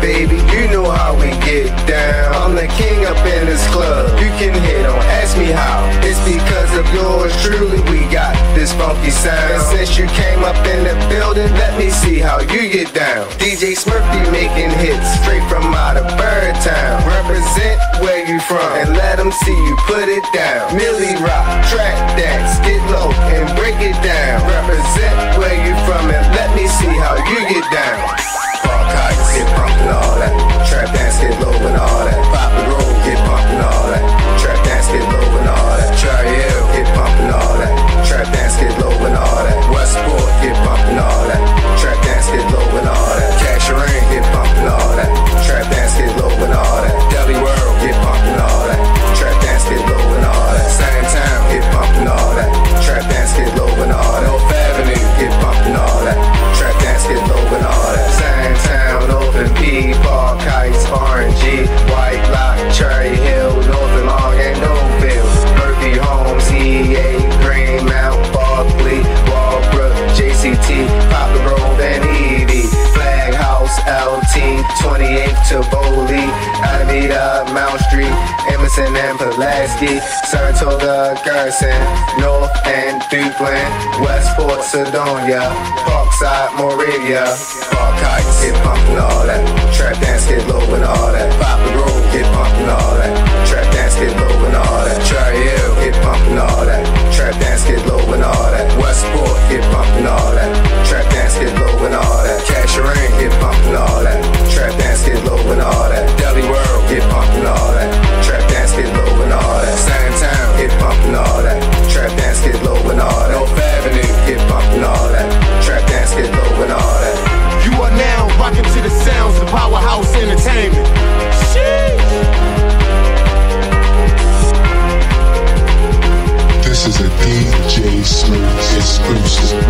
baby, you know how we get down. I'm the king up in this club, you can hit, don't ask me how. It's because of yours truly, we got this funky sound. And since you came up in the building, let me see how you get down. DJ Smurfy making hits straight from out of Bird Town. Represent where you from and let them see you put it down. Millie Rock, track that, skid low and break it down. Represent Brown Street, Emerson and Pulaski, Saratoga, Garrison, North and Duplin, Westport, Cedonia, Parkside, Moravia, Park Heights, hip hop, all Exclusive, exclusive.